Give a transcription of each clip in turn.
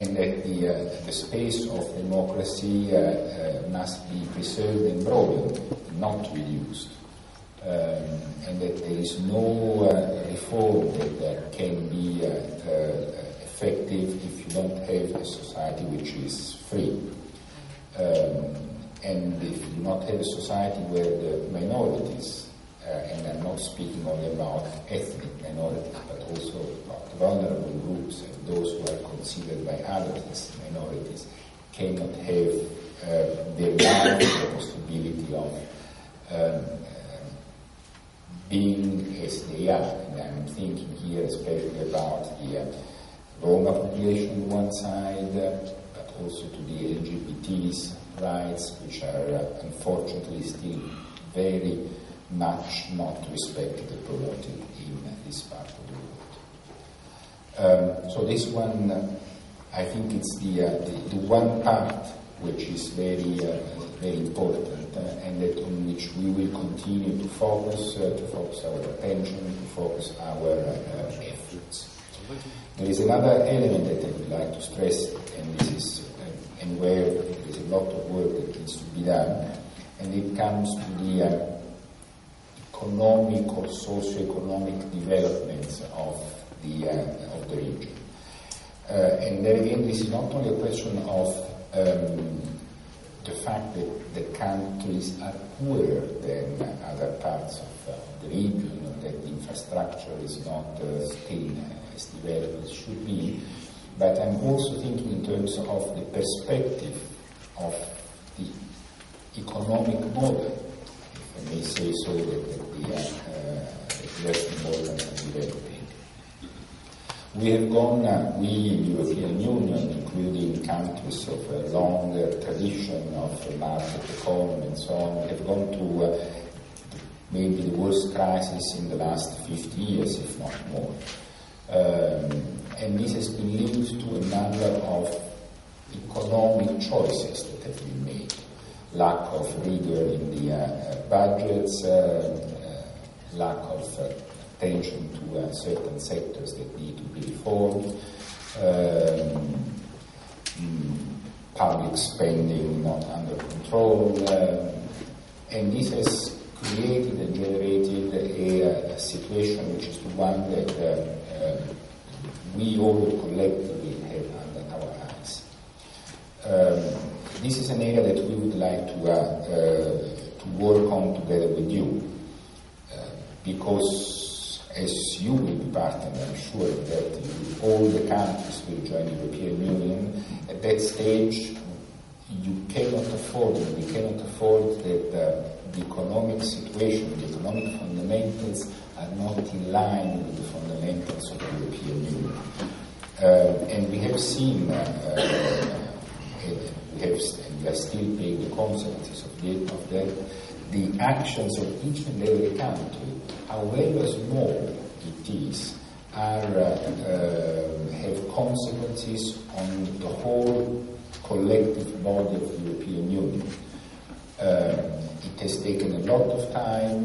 and that the, uh, the space of democracy uh, uh, must be preserved and broadened, not reduced. Um, and that there is no uh, reform that can be uh, effective if you don't have a society which is free. Um, and if you do not have a society where the minorities, uh, and I'm not speaking only about ethnic minorities, but also vulnerable groups and those who are considered by others as minorities, cannot have uh, their life the possibility of um, being as they are. And I'm thinking here especially about the uh, Roma population on one side, uh, but also to the LGBTs rights, which are uh, unfortunately still very much not respected and promoted in this part the. Um, so this one, uh, I think it's the, uh, the, the, one part which is very, uh, very important uh, and that on which we will continue to focus, uh, to focus our attention, to focus our efforts. There is another element that I would like to stress, and this is and where there is a lot of work that needs to be done, and it comes to the uh, economic or socio-economic developments of the, uh, of the region. Uh, and there again, this is not only a question of um, the fact that the countries are poorer than other parts of uh, the region, that the infrastructure is not uh, still as developed as it should be, but I'm also thinking in terms of the perspective of the economic model, if I may say so, that the uh, Western Balkans are developing. We have gone, uh, we in the European Union, including countries of a long uh, tradition of market economy and so on, have gone to uh, maybe the worst crisis in the last 50 years, if not more. Um, and this has been linked to a number of economic choices that have been made. Lack of rigor in the uh, budgets, uh, uh, lack of uh, attention to uh, certain sectors that need to be reformed, um, mm, public spending not under control, um, and this has created and generated a, a, situation which is the one that uh, we all collectively have under our eyes. Um, this is an area that we would like to, uh, uh, to work on together with you, uh, because as you will be part, and I'm sure that all the countries will join the European Union, at that stage you cannot afford, we cannot afford that uh, the economic situation, the economic fundamentals are not in line with the fundamentals of the European Union. Uh, and we have seen, uh, uh, we have, and we are still paying the consequences of, of that, the actions of each and every country, however small it is, are, uh, uh, have consequences on the whole collective body of the European Union. Uh, it has taken a lot of time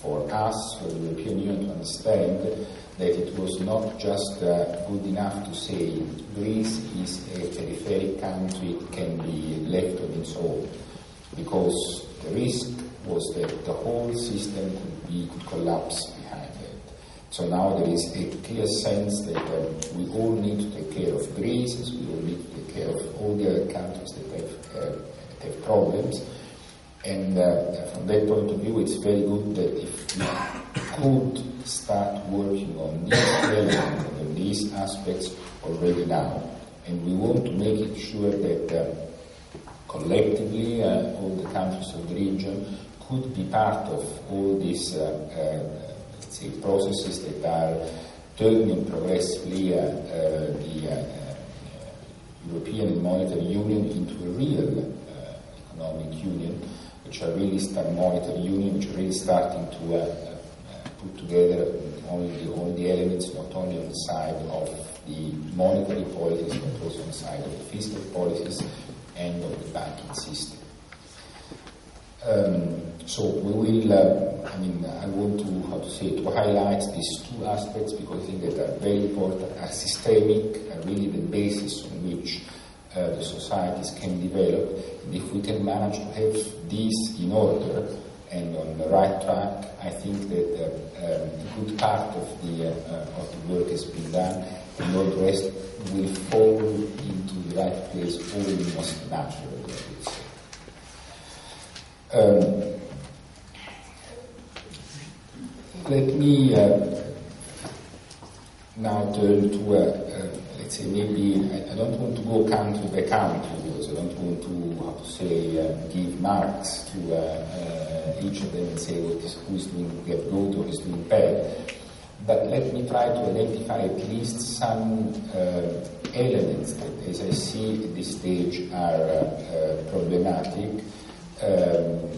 for us, for the European Union, to understand that it was not just uh, good enough to say Greece is a peripheral country, it can be left on its own, because the risk was that the whole system could be collapse behind it. So now there is a clear sense that uh, we all need to take care of Greece, we all need to take care of all the other countries that have, uh, have problems, and uh, from that point of view, it's very good that if we could start working on these elements, on these aspects already now. And we want to make it sure that uh, collectively uh, all the countries of the region could be part of all these uh, uh, let's say, processes that are turning progressively uh, the European Monetary Union into a real economic union which are really start monetary union, which are really starting to put together all the, all the elements, not only on the side of the monetary policies, but also on the side of the fiscal policies and of the banking system. Um, so we will, uh, I mean, I want to, how to say, to highlight these two aspects because I think that are very important, are systemic, are really the basis on which uh, the societies can develop. And if we can manage to have these in order and on the right track, I think that uh, um, a good part of the, uh, of the work has been done and all the rest will fall into place almost say. Um, let me uh, now turn to, uh, uh, let's say, maybe I, I, don't want to go country by country because I don't want to, how to say, uh, give marks to uh, uh, each of them and say what is, who is doing good or is doing bad. But let me try to identify at least some elements that, as I see at this stage, are problematic. Um,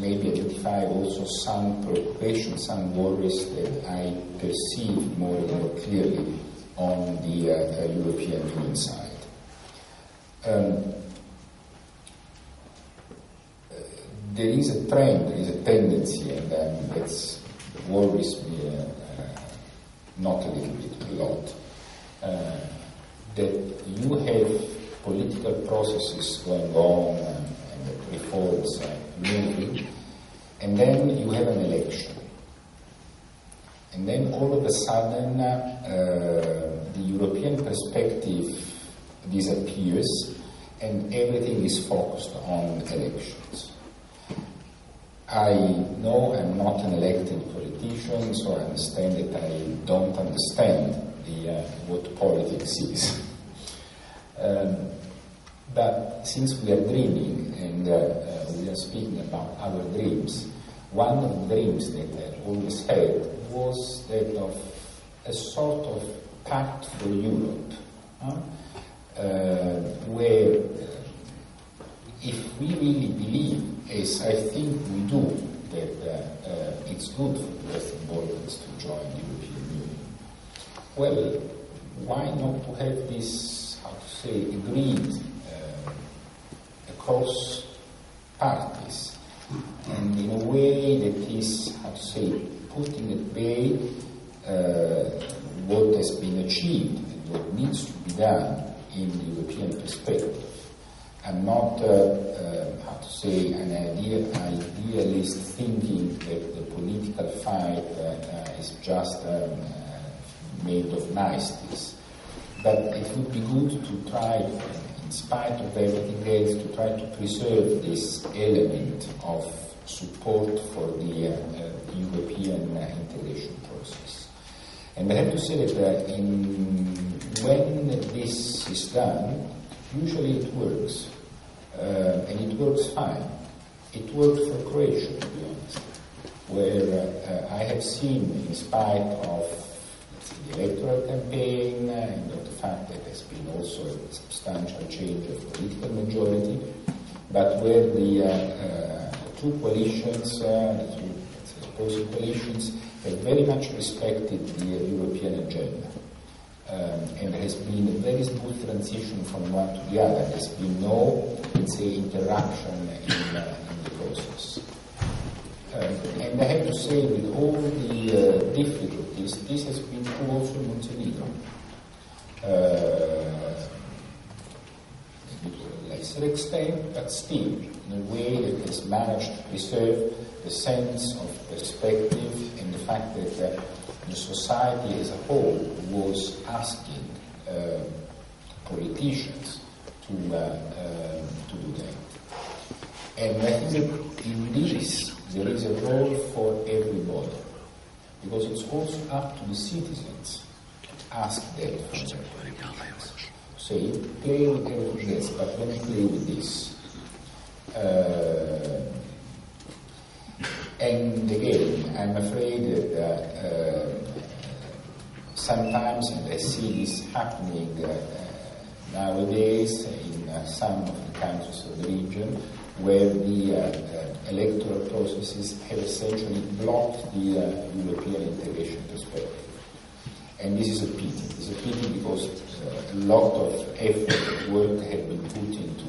maybe identify also some preoccupations, some worries that I perceive more and more clearly on the uh, uh, European Union side. Um, there is a trend, there is a tendency, and um, that worries me uh, uh, not a little bit, a lot, uh, that you have political processes going on um, and reforms moving, and then you have an election. And then all of a sudden, uh, the European perspective disappears and everything is focused on elections. I know I'm not an elected politician, so I understand that I don't understand the, uh, what politics is. um, but since we are dreaming and uh, uh, we are speaking about our dreams, one of the dreams that I always had was that of a sort of pact for Europe, uh, where if we really believe, as I think we do, that uh, uh, it's good for the Western Balkans to join the European Union, well, why not to have this, how to say, agreed across parties and in a way that is, how to say, putting at bay uh, what has been achieved and what needs to be done in the European perspective. I'm not, uh, uh, how to say, an idea, idealist thinking that the political fight uh, is just um, made of niceties. But it would be good to try in spite of everything else, to try to preserve this element of support for the European integration process. And I have to say that in, when this is done, usually it works, and it works fine. It worked for Croatia, to be honest, where uh, I have seen, in spite of the electoral campaign and of the fact that there's been also a substantial change of political majority, but where the uh, uh, two coalitions, uh, the two opposing coalitions, have very much respected the European agenda. Um, and there has been a very smooth transition from one to the other. There's been no, let's say, interruption in, uh, in the process. Um, and I have to say, with all the uh, difficulties, this has been true also in Montenegro. Uh, to a lesser extent, but still, in a way that has managed to preserve the sense of perspective and the fact that uh, the society as a whole was asking uh, politicians to, uh, uh, to do that. And I think in this there is a role for everybody. Because it's also up to the citizens to ask them for Say, play with everything else, but let me play with this. Uh, and again, I'm afraid that uh, sometimes, I see this happening uh, nowadays in uh, some of the countries of the region, where the uh, uh, electoral processes have essentially blocked the uh, European integration perspective. And this is a pity. It's a pity because a lot of effort, and work had been put into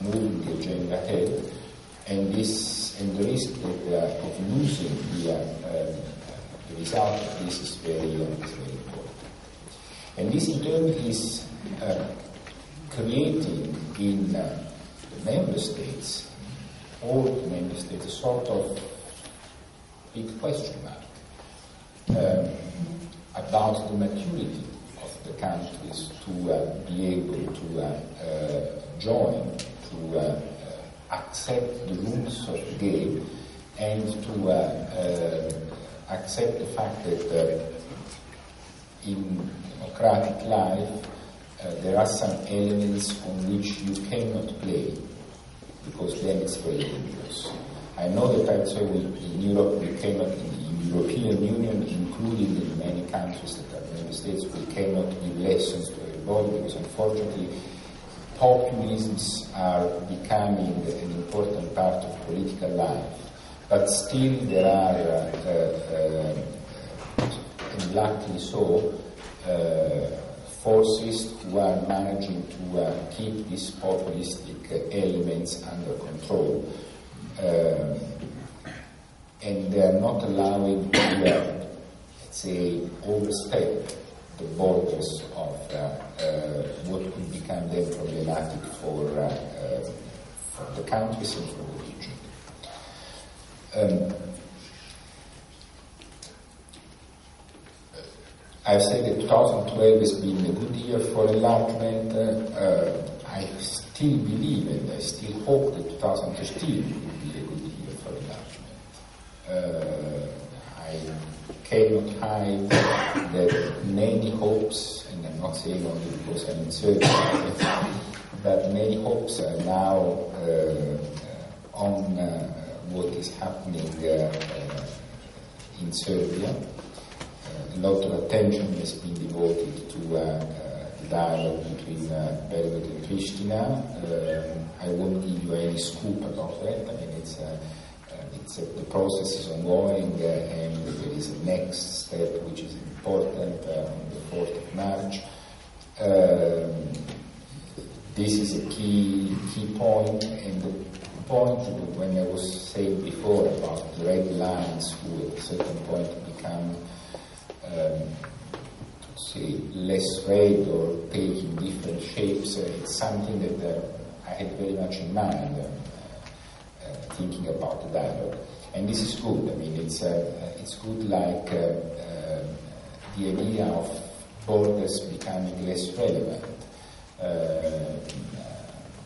moving the agenda ahead, and this and the risk that, uh, of losing the, um, the result of this is very, is very important. And this in turn is creating in the member states, all the member states, a sort of big question mark um, about the maturity of the countries to uh, be able to uh, uh, join, to uh, accept the rules of the game, and to uh, uh, accept the fact that uh, in democratic life uh, there are some elements on which you cannot play because then it's very dangerous. I know that also in Europe we cannot, in the European Union, including in many countries that are member states, we cannot give lessons to everybody because unfortunately populisms are becoming an important part of political life. But still there are, uh, uh, uh and luckily so, uh, forces who are managing to uh, keep these populistic elements under control. Um, and they are not allowing to, uh, let's say, overstep the borders of uh, uh, what could become then problematic for, uh, uh, for the countries and for the region. Um, I've said that 2012 has been a good year for enlargement. Uh, I still believe and I still hope that 2013 will be a good year for enlargement. Uh, I cannot hide that many hopes, and I'm not saying only because I'm in Serbia, but many hopes are now uh, on uh, what is happening uh, uh, in Serbia a lot of attention has been devoted to uh, uh, the dialogue between uh, Belgrade and Pristina. Um, I won't give you any scoop about that. I mean, it's, it's the process is ongoing and there is a next step which is on the 4th of March. Um, this is a key key point, and the point when I was saying before about the red lines who at a certain point become um, say, less red or taking different shapes. Uh, it's something that uh, I had very much in mind uh, thinking about the dialogue. And this is good. I mean, it's, it's good like the idea of borders becoming less relevant. Uh,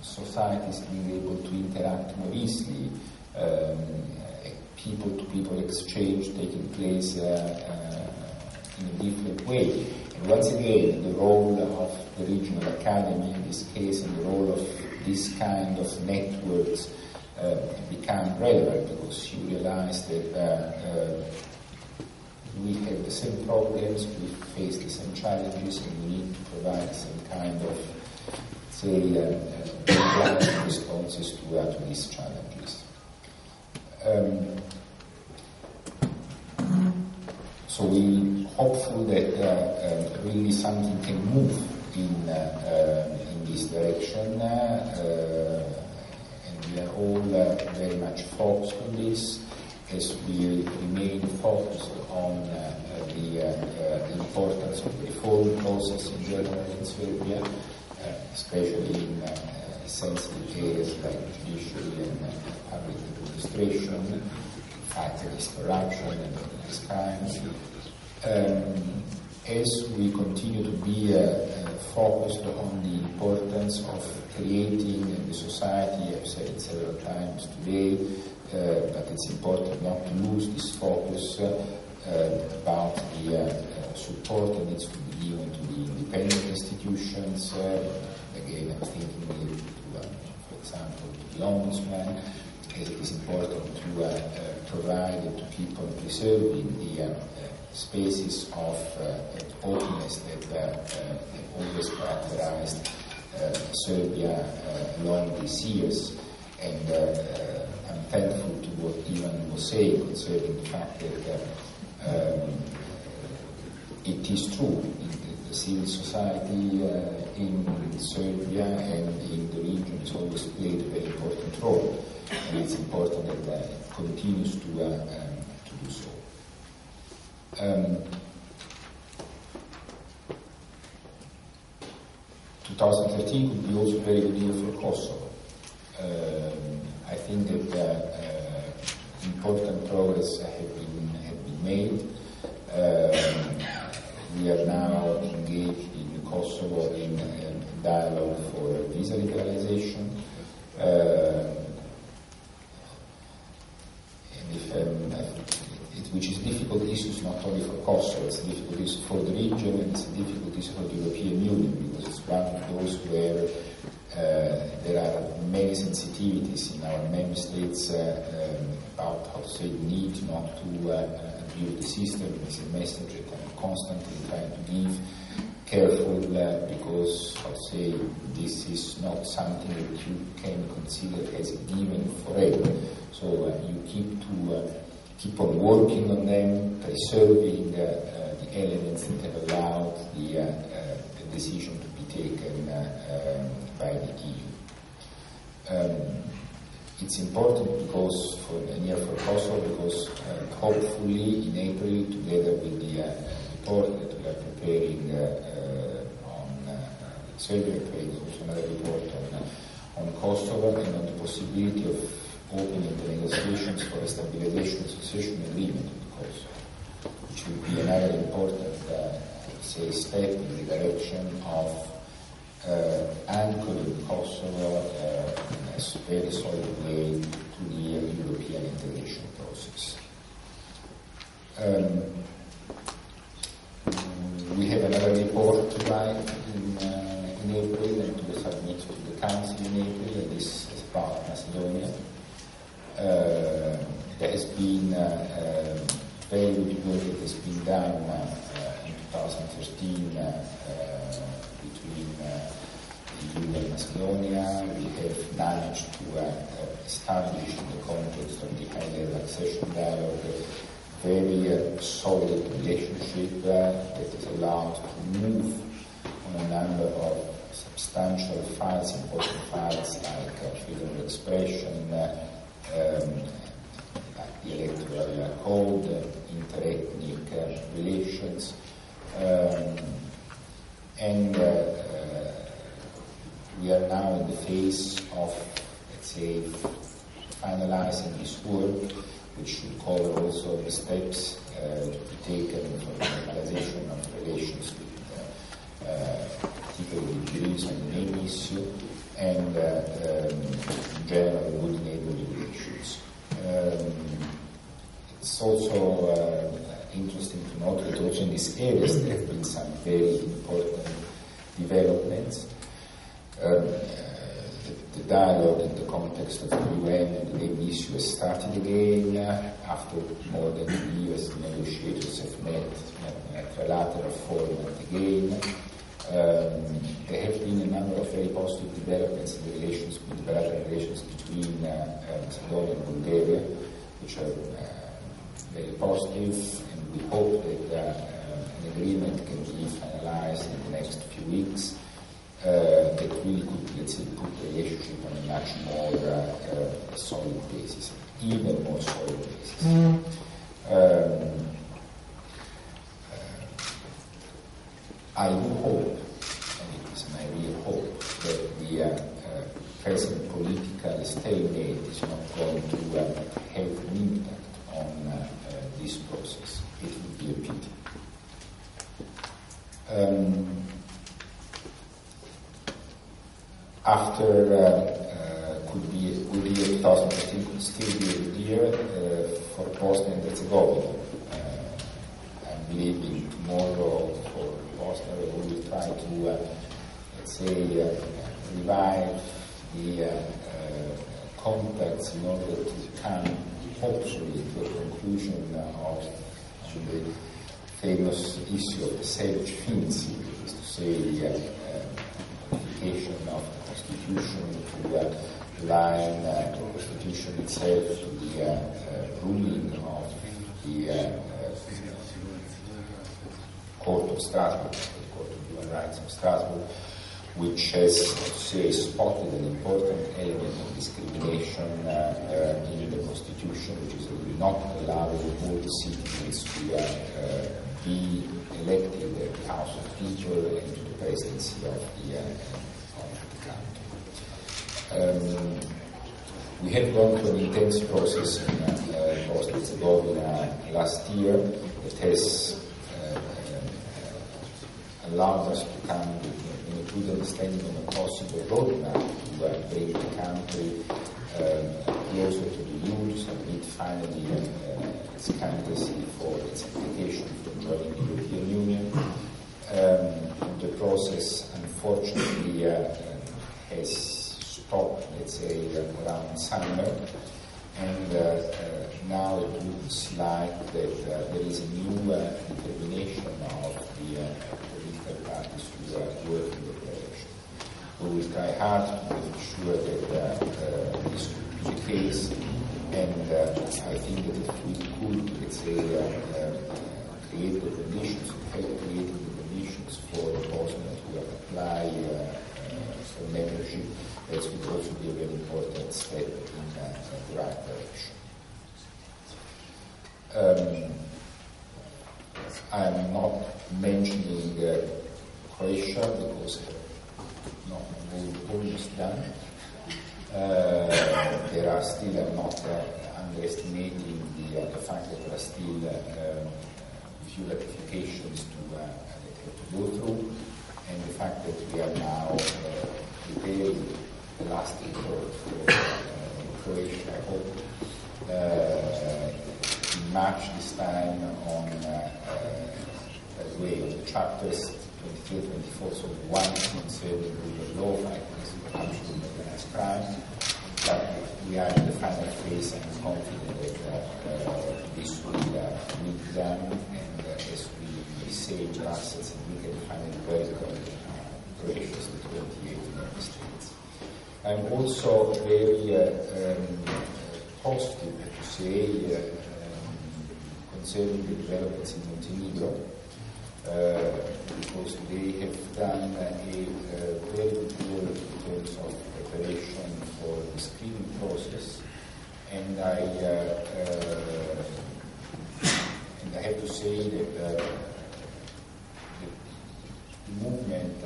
societies being able to interact more easily, um, people to people exchange taking place uh, in a different way. And once again, the role of the regional academy in this case and the role of this kind of networks uh, become relevant because you realize that uh, uh, we have the same problems, we face the same challenges, and we need to provide some kind of, say, uh, responses to, uh, to these challenges. Um, so we hopeful that uh, uh, really something can move in uh, in this direction, and we are all very much focused on this as we remain focused on the, the, importance of the reform process in general in Serbia, especially in sensitive areas like judiciary and public administration, fight against corruption and this kind um, as we continue to be uh, uh, focused on the importance of creating in the society, I've said several times today, uh, but it's important not to lose this focus uh, uh, about the uh, support that needs to be given to the independent institutions. again, I'm thinking, to, for example, to the ombudsman. It is important to provide and to keep on preserving the spaces of uh, openness that uh, uh, have always characterized Serbia along these years. And thankful to what Ivan was saying concerning the fact that um, it is true the civil society uh, in Serbia and in the region has always played a very important role. and it's important that it continues to, um, to do so. Um, 2013 could be also a very good year for Kosovo. Um, I think that uh, important progress have been, have been made. Um, we are now engaged in Kosovo in a dialogue for visa liberalization. Uh, um, it, which is difficult issues not only for Kosovo, it's difficult issue for the region and it's difficult issue for the European Union because it's one of those where uh, there are many sensitivities in our member states uh, um, about how to say need not to uh, abuse the system. It's a message that I'm constantly trying to give. Careful because how to say this is not something that you can consider as a given forever. So you keep to keep on working on them, preserving uh, the elements that have allowed the, uh, the decision to be taken um, by the EU. Um, it's important because for the year for Kosovo because uh, hopefully in April together with the uh, report that we are preparing uh, on uh, Serbia preparing also another report on, on Kosovo and on the possibility of opening the negotiations for a stabilization association agreement with Kosovo, which would be another important say step in the direction of uh, anchoring Kosovo uh, in a very solid way to the European integration process. Um, we have another report to write in, uh, in April and to submit to the Council in April, and this is about Macedonia. Uh, there has been uh, very good work that has been done uh, 2013 between the EU and Macedonia. We have managed to establish in the context of the high-level accession dialogue a very uh, solid relationship uh, that is allowed to move on a number of substantial files, important files like uh, freedom of expression, um, the electoral code, interethnic relations, um, and we are now in the phase of, let's say, finalizing this work which should cover also the steps uh, to be taken for the normalization of relations with, uh, particularly with Greece on the main issue, and uh, um, in general good neighborly relations. Um, it's also uh, interesting to note that also in these areas there have been some very important developments. Um, the dialogue in the context of the UN and the name issue has started again. After more than two years, the negotiators have met in a trilateral format again. Um, there have been a number of very positive developments in the relations, with bilateral relations between uh, uh, Macedonia and Bulgaria, which are uh, very positive, we hope that uh, an agreement can be finalized in the next few weeks uh, that really could, let's say, put the relationship on a much more uh, uh, solid basis, even more solid basis. Mm. Um, I hope, and it is my real hope, that the uh, present political stalemate is not going to have an impact on this process. It would be a pity. Um, after uh, uh, could be could be 2015 could still be a good year uh, for Bosnia and Herzegovina. I'm believing tomorrow for Bosnia we will try to let's say revive the contacts in order to come hopefully to a conclusion of the famous issue of the Sejdić Finci, is to say the uh, application of the Constitution to uh, line uh, the Constitution itself to the uh, uh ruling of the uh, uh, Court of Strasbourg, the Court of Human Rights of Strasbourg, which has, say, spotted an important element of discrimination uh, uh, in the Constitution, which is not allowing all citizens to uh, be elected at the House of and to the presidency of the, uh, of the country. Um, we have gone through an intense process in uh, Bosnia and Herzegovina last year that has uh, uh, allowed us to come a good understanding on a possible roadmap to uh, bring the country um, closer to the EU, to submit finally uh, its candidacy for its application for joining the European Union. Um, the process, unfortunately, uh, has stopped, let's say, around summer, and uh, uh, now it looks like that uh, there is a new uh, determination of the political parties to work in the direction. We will try hard to make sure that uh, uh, this could be the case, and I think that if we could, let's say, create the conditions, creating the conditions for Bosnia to apply for membership, this will also be a very important step in uh, the right direction. Um, I'm not mentioning uh, Croatia because no, we're almost done. Uh, there are still, I'm not uh, underestimating the, uh, the, fact that there are still um, a few ratifications to, uh, to go through, and the fact that we are now preparing the last report for uh, Croatia, I hope, uh, in March this time on, uh, the way, on the chapters 23 24, so one concerning of law, fighting corruption and organized crime. But we are in the final phase and I'm confident that uh, this will uh, be done and uh, as we say in Brussels, we can finally welcome uh, Croatia to 28 member states. I'm also very uh, um, positive to say uh, um, concerning the developments in Montenegro uh, because they have done a very good work in terms of preparation for the screening process. And I and I have to say that the movement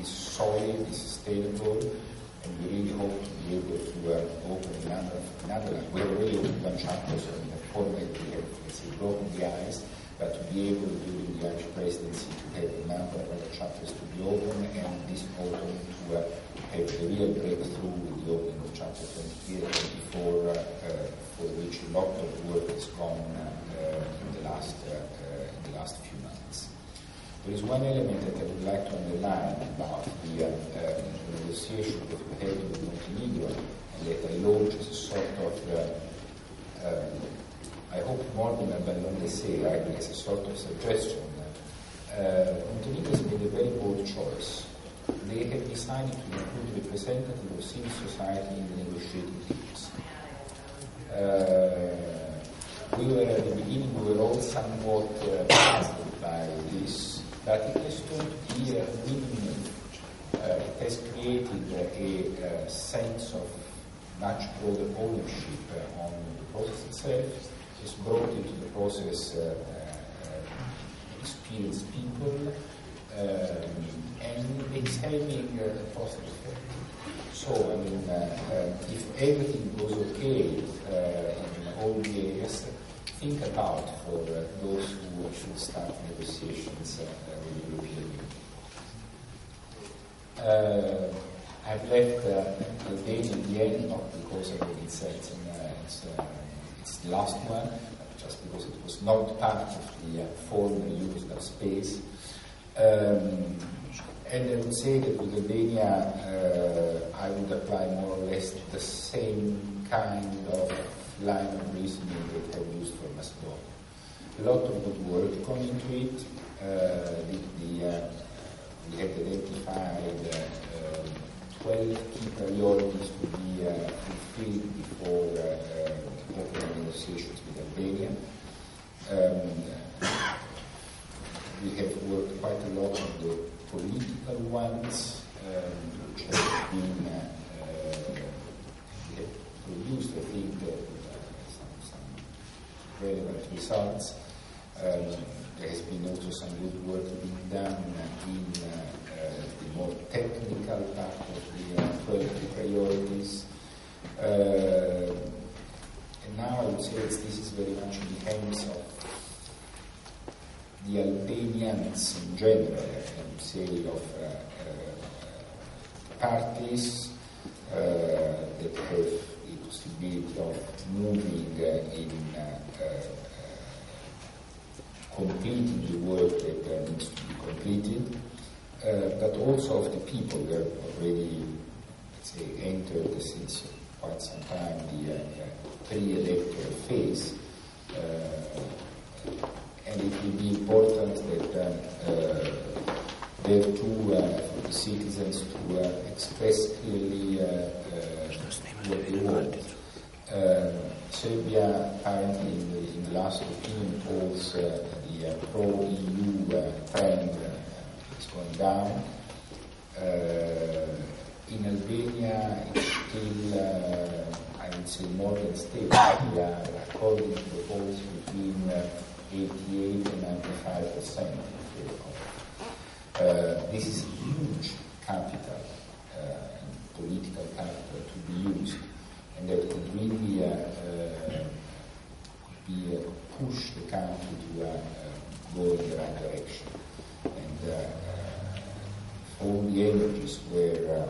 is solid, is sustainable, and we really hope to be able to uh, open another, another, we have already opened one chapter, so in the format we have, let's say, broken the ice, but to be able during the Irish presidency to have a number of other chapters to be open, and this autumn to uh, have a real breakthrough with the opening of chapter 23 and 24, uh, uh, for which a lot of work has gone uh, in the last uh, in the last few months. There is one element that I would like to underline about the um, uh, negotiation that we had with Montenegro and that I launched as a sort of, uh, um, I hope more than a ballon d'essai, I think as a sort of suggestion. Uh, Montenegro has made a very bold choice. They have decided to include representatives of civil society in the negotiating teams. we were at the beginning, we were all somewhat uh, puzzled by this but it has to be a minimum. Uh, it has created a, a, sense of much broader ownership uh, on the process itself. It's brought into the process uh, uh experienced people, um, and it's having a positive effect. So, I mean, uh, if everything goes okay in all the areas, think about for uh, those who should start negotiations uh, with the European Union. Uh, I've left uh, Albania in the end, not because I mean, it's, it's, it's, it's, the last one, just because it was not part of the former Yugoslav space. Um, and I would say that with Albania, uh, I would apply more or less the same kind of line of reasoning that have used for Macedonia. A lot of good work gone into it. Uh, the, the, uh, we had identified uh, 12 key priorities to be uh, fulfilled before uh, uh, opening negotiations with Albania. Um, we have worked quite a lot on the political ones, um, which have been uh, produced, I think, uh, relevant results. Um, there has been also some good work being done in uh, the more technical part of the 12 priorities. and now I would say that this is very much in the hands of the Albanians in general, I would say, of uh, uh, parties uh, that have the possibility of moving in completing the work that needs to be completed, but also of the people who have already, let's say, entered the, since quite some time the pre-electoral phase and it will be important that uh, there too uh, for the citizens to uh, express clearly uh, uh, what they want. Uh, Serbia apparently in the, in the, last opinion polls uh, the uh, pro-EU uh, trend is going down. in Albania it's still I would say more than stable. We according to the polls between 88 and 95 percent. Uh, this is huge capital, uh, political capital to be used, and that could really uh, uh uh, push the country to uh, go in the right direction. And all the energies were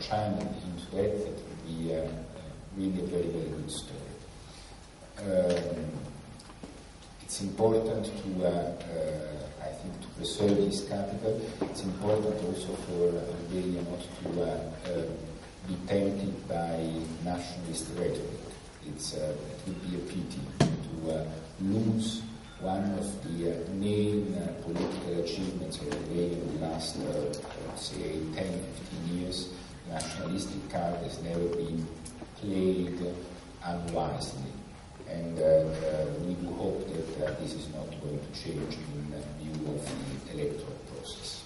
channeled into it, it would be really a very, very good story. Um, it's important to, uh, uh, I think, to preserve this capital. It's important also for Albania not to uh, tempted by nationalist rhetoric. It's, it would be a pity to lose one of the uh, main uh, political achievements of the last, uh, say, 10, 15 years. Nationalistic card has never been played unwisely and uh, uh, we do hope that uh, this is not going to change in view of the electoral process.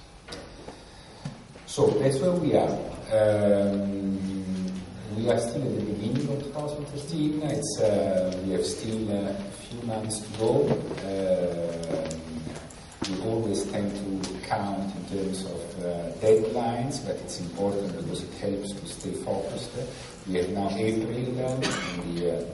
So that's where we are. Um, we are still at the beginning of 2013. It's, uh, we have still a few months to go. Uh, we always tend to count in terms of uh, deadlines, but it's important because it helps to stay focused. We have now April in the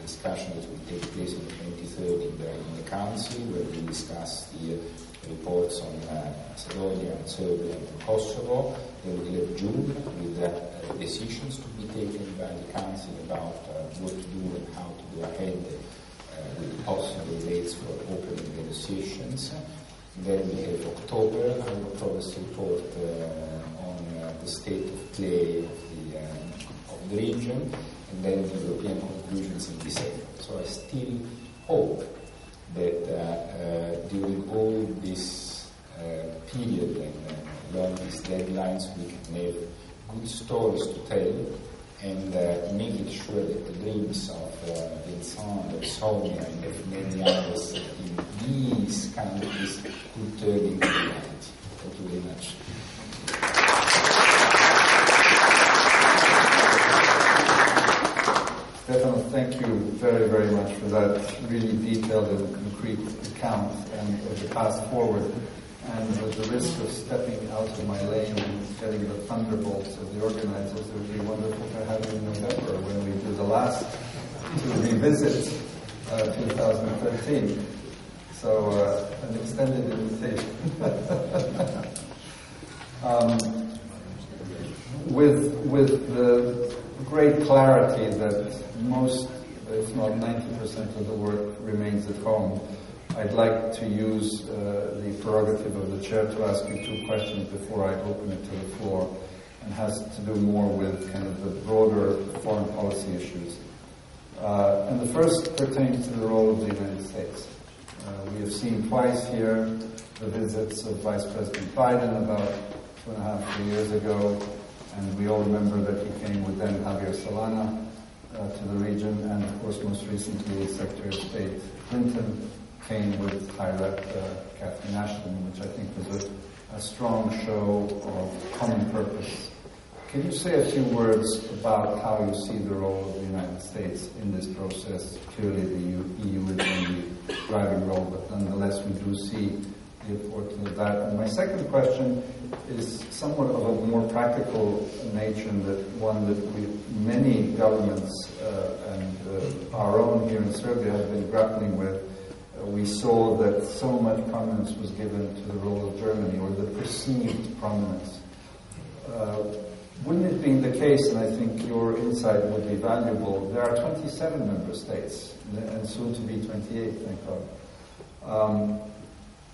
discussion that will take place on the 23rd in the, in the Council, where we discuss the uh, reports on uh, Macedonia and Serbia and Kosovo. Then we have June with uh, decisions to be taken by the Council about uh, what to do and how to go ahead uh, with possible dates for opening negotiations. Then we have October, our progress report uh, on the state of play of the, of the region and then the European conclusions in December. So I still hope that uh, uh, during all this uh, period and along these deadlines we can have good stories to tell and uh, making sure that the dreams of uh, Vincent, of Sonia, and of many others in these countries could turn into reality. Thank you very much. Stefano, thank you very, very much for that really detailed and concrete account and of the path forward. And with the risk of stepping out of my lane and getting the thunderbolts of the organizers, it would be wonderful to have you in November when we do the last to revisit uh, 2013. So uh, an extended invitation. um, with with the great clarity that most, if not 90% of the work remains at home. I'd like to use uh, the prerogative of the chair to ask you two questions before I open it to the floor, and has to do more with kind of the broader foreign policy issues. Uh, and the first pertains to the role of the United States. Uh, we have seen twice here the visits of Vice President Biden about two and a half, three years ago, and we all remember that he came with then Javier Solana uh, to the region, and of course most recently Secretary of State Clinton came with High Rep uh, Catherine Ashton, which I think was a a strong show of common purpose. Can you say a few words about how you see the role of the United States in this process? Clearly, the EU is in the driving role, but nonetheless, we do see the importance of that. And my second question is somewhat of a more practical nature, that one that we, many governments uh, and uh, our own here in Serbia have been grappling with. Uh, we saw that so much prominence was given to the role of Germany, or the perceived prominence. Uh, wouldn't it be the case, and I think your insight would be valuable, there are 27 member states, and soon to be 28, thank God. Um,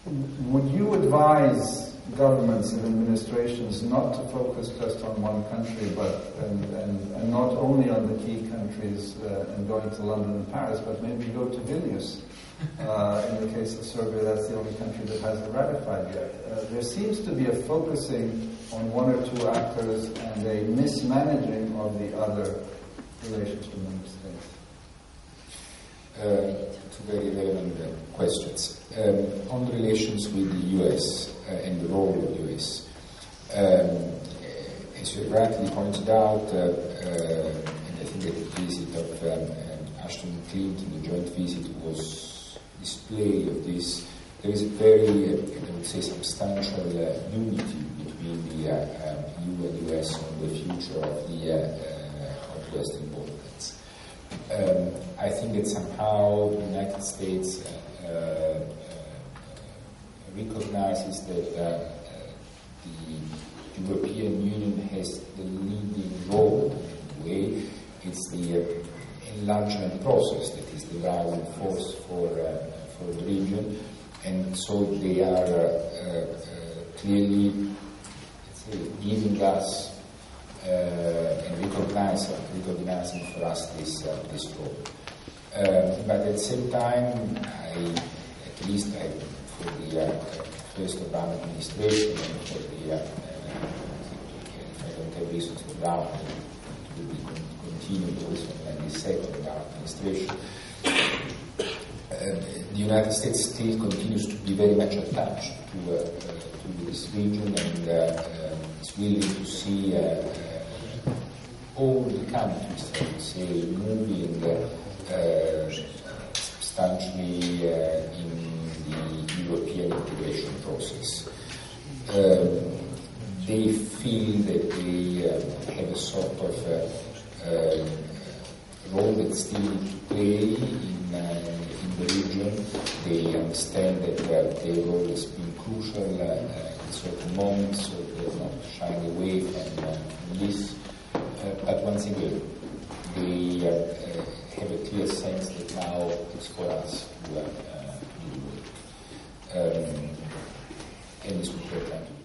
would you advise governments and administrations not to focus just on one country, but and, and, and not only on the key countries uh, and going to London and Paris, but maybe go to Vilnius? Uh, in the case of Serbia, that's the only country that hasn't ratified yet. Uh, there seems to be a focusing on one or two actors and a mismanaging of the other relations with member states. Uh, two very relevant uh, questions. Um, on relations with the US uh, and the role of the US, um, as you rightly pointed out, uh, uh, and I think that the visit of um, Ashton and Clinton, the joint visit, was display of this. There is a very, I would say, substantial unity between the EU and the US on the future of the of Western. Um, I think that somehow the United States uh, uh, recognizes that uh, the European Union has the leading role in a way. It's the enlargement process that is the driving force for, for the region, and so they are clearly giving us uh, and recognize, recognizing for us this, uh, this role. Uh, but at the same time, I, at least I, for the first Obama administration for the, if I don't have reasons to doubt, it will be continued also in the second administration. Uh, the United States still continues to be very much attached to, uh, to this region and uh, is willing to see all the countries, I would say, moving uh, substantially uh, in the European integration process. Um, they feel that they uh, have a sort of role that still play in, in the region. They understand that their role has been crucial in certain moments, so they're not shying away from this. Uh, but once again, they uh, uh, have a clear sense that now it's for us to do the work. Um, and what we're trying to